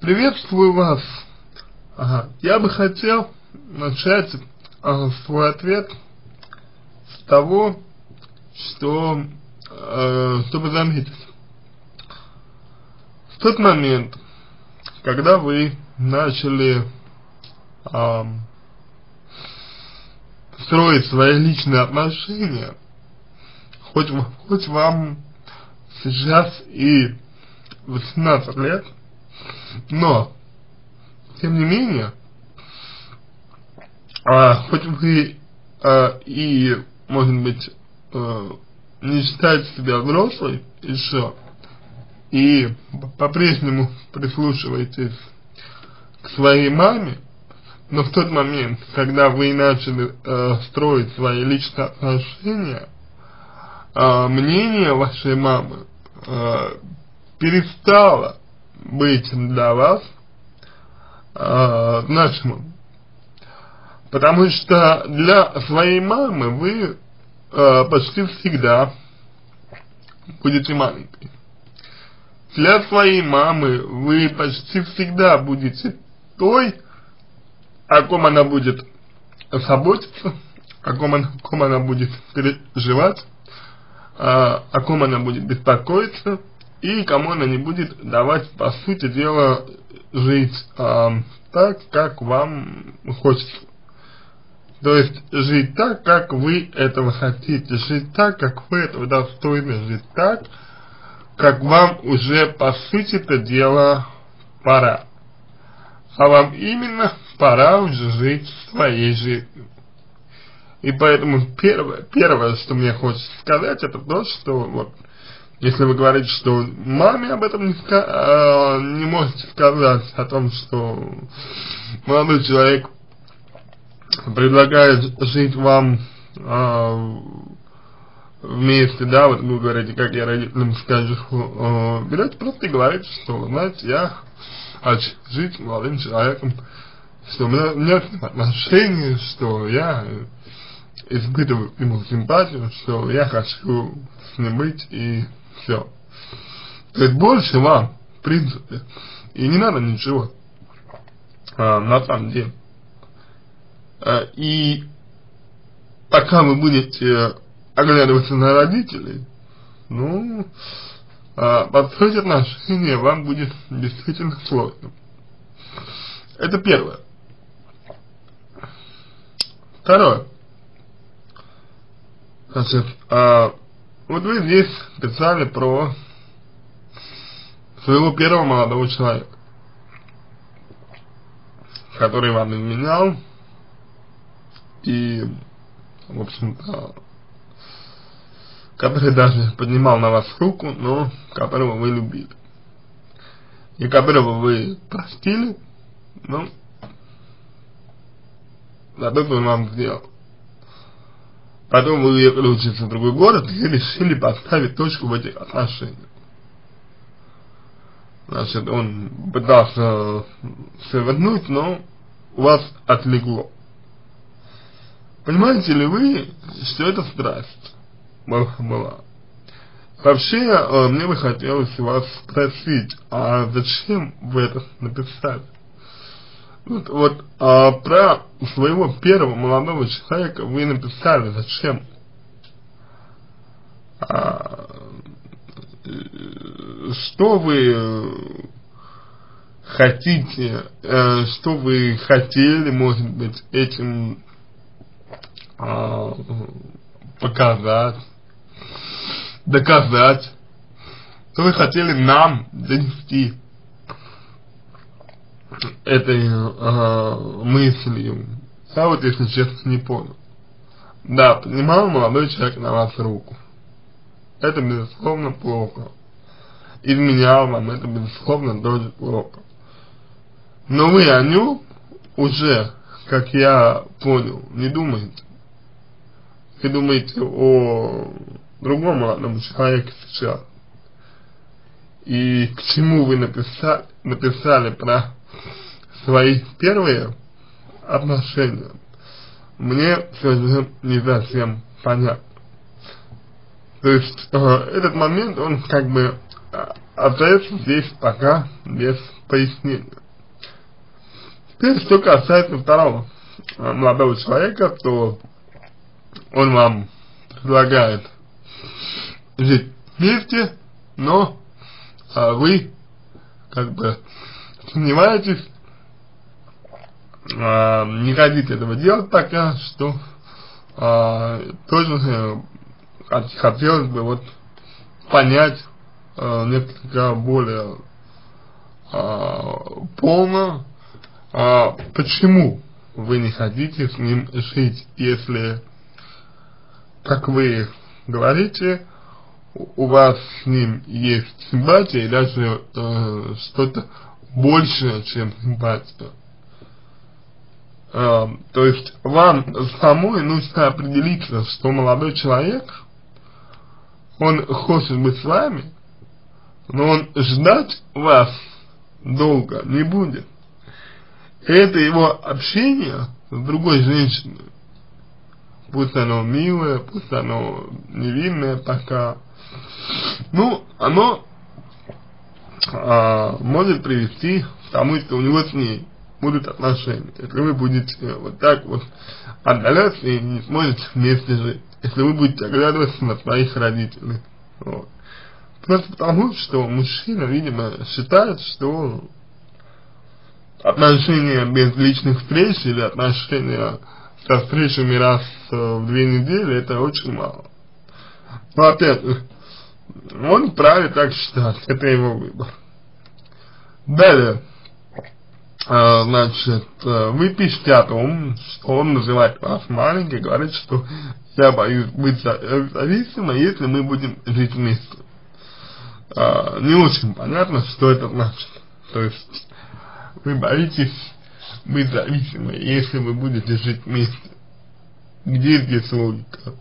Приветствую вас. Ага. Я бы хотел начать э, свой ответ с того, что, э, чтобы заметить. В тот момент, когда вы начали э, строить свои личные отношения, хоть, хоть вам сейчас и 18 лет, но, тем не менее, а, хоть вы а, и, может быть, а, не считаете себя взрослой еще, и по-прежнему прислушиваетесь к своей маме, но в тот момент, когда вы начали э, строить свои личные отношения, э, мнение вашей мамы э, перестало быть для вас э, значимым. Потому что для своей мамы вы э, почти всегда будете маленькой. Для своей мамы вы почти всегда будете той, о ком она будет заботиться, о ком она, о ком она будет переживать, а, о ком она будет беспокоиться, и кому она не будет давать, по сути дела, жить а, так, как вам хочется. То есть жить так, как вы этого хотите, жить так, как вы этого достойны, жить так, как вам уже по сути это дело пора. А вам именно пора уже жить своей жизнью. И поэтому первое, первое, что мне хочется сказать, это то, что вот если вы говорите, что маме об этом не, э, не можете сказать, о том, что молодой человек предлагает жить вам э, вместе, да, вот вы говорите, как я родителям скажу, э, берете просто и говорите, что, знаете, я хочу жить молодым человеком, что у меня нет отношений, что я испытываю ему симпатию, что я хочу с ним быть и все. То есть больше вам, в принципе, и не надо ничего, а, на самом деле. А, и пока вы будете оглядываться на родителей, ну, а, построить отношения вам будет действительно сложно. Это первое. Второе. Значит, а, вот вы здесь писали про своего первого молодого человека, который вам изменял и, в общем-то, который даже поднимал на вас руку, но которого вы любили. И которого вы простили, ну, за то, что он вам сделал. Потом вы уехали учиться в другой город и решили поставить точку в этих отношениях. Значит, он пытался все вернуть, но у вас отлегло. Понимаете ли вы, что это страсть была? Вообще, э, мне бы хотелось вас спросить, а зачем вы это написали? Вот, вот а, про своего первого молодого человека вы написали, зачем? А, что вы хотите, э, что вы хотели, может быть, этим а, показать, доказать, что вы хотели нам донести этой э, мыслью. Я вот, если честно, не понял. Да, поднимал молодой человек на вас руку. Это, безусловно, плохо. Изменял вам, это, безусловно, тоже плохо. Но вы о нем уже, как я понял, не думаете. Вы думаете о другом молодом человеке сейчас. И к чему вы написали, написали про свои первые отношения, мне все же не совсем понятно. То есть, э, этот момент, он как бы остается здесь пока без пояснения. Теперь, что касается второго молодого человека, то он вам предлагает жить вместе, но а вы как бы сомневаетесь, а, не хотите этого делать пока, что? А, тоже э, хотелось бы вот понять э, несколько более э, полно, э, почему вы не хотите с ним жить, если, как вы говорите, у вас с ним есть симпатия и даже э, что-то большее, чем симпатия. Э, то есть вам самой нужно определиться, что молодой человек он хочет быть с вами, но он ждать вас долго не будет. Это его общение с другой женщиной, пусть оно милое, пусть оно невинное пока, ну, оно а, может привести к тому, что у него с ней будут отношения. Если вы будете вот так вот отдаляться и не сможете вместе жить если вы будете оглядываться на своих родителей. Вот. Просто потому, что мужчина, видимо, считает, что отношения без личных встреч или отношения со встречами раз в две недели, это очень мало. Но опять, он вправе так считать, это его выбор. Далее, а, значит, вы пишете о том, что он называет вас маленький, говорит, что я боюсь быть зависимой, если мы будем жить вместе. А, не очень понятно, что это значит. То есть, вы боитесь быть зависимой, если вы будете жить вместе. Где здесь логика?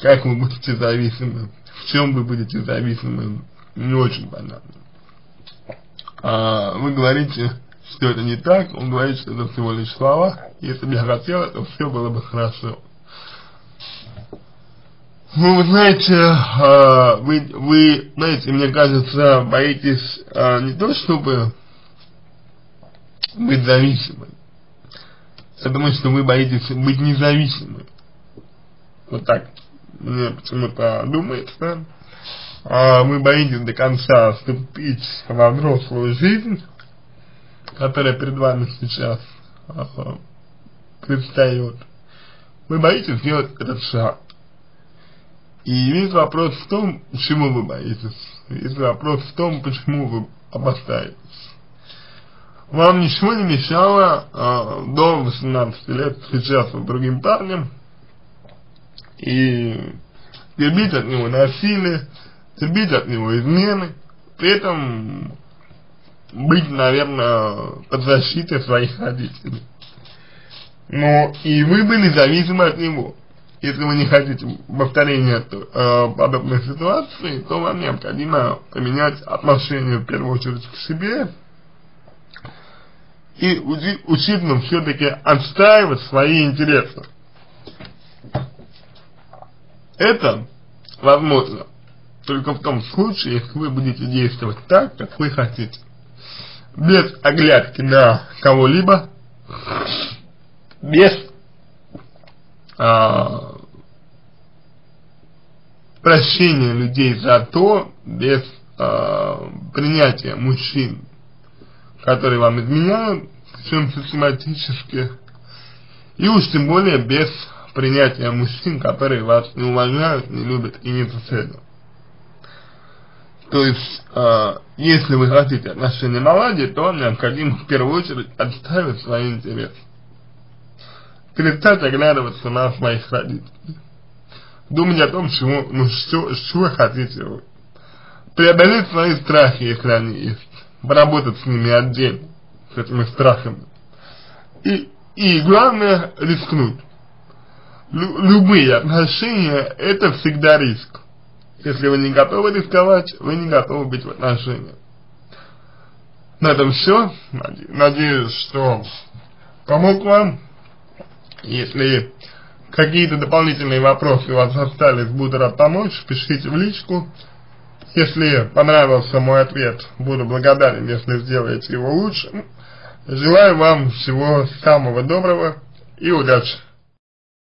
Как вы будете зависимы? В чем вы будете зависимы? Не очень понятно. А, вы говорите, что это не так, он говорит, что это всего лишь слова. Если бы я хотел, то все было бы хорошо. Ну, вы знаете, э, вы, вы, знаете, мне кажется, боитесь э, не то, чтобы быть зависимым. Думаю, что вы боитесь быть независимым. Вот так мне почему-то думается. А вы боитесь до конца вступить во взрослую жизнь, которая перед вами сейчас э, предстает. Вы боитесь сделать этот шаг. И весь вопрос в том, чему вы боитесь. Весь вопрос в том, почему вы опасаетесь. Вам ничего не мешало а, до 18 лет встречаться с другим парнем и терпеть от него насилие, терпеть от него измены, при этом быть, наверное, под защитой своих родителей. Но и вы были зависимы от него если вы не хотите повторения э, подобной ситуации, то вам необходимо поменять отношение в первую очередь к себе и учиться все-таки отстаивать свои интересы. Это возможно только в том случае, если вы будете действовать так, как вы хотите. Без оглядки на кого-либо, без а, прощения людей за то, без а, принятия мужчин, которые вам изменяют, причем систематически, и уж тем более без принятия мужчин, которые вас не уважают, не любят и не ценят. То есть, э, если вы хотите отношения наладить, то вам необходимо в первую очередь отставить свои интересы перестать оглядываться на своих родителей. Думать о том, чего, ну, что, что хотите вы. Преодолеть свои страхи, если они есть. Поработать с ними отдельно, с этими страхами. И, и главное, рискнуть. Лю любые отношения, это всегда риск. Если вы не готовы рисковать, вы не готовы быть в отношениях. На этом все. Надеюсь, что помог вам. Если какие-то дополнительные вопросы у вас остались, буду рад помочь, пишите в личку. Если понравился мой ответ, буду благодарен, если сделаете его лучше. Желаю вам всего самого доброго и удачи.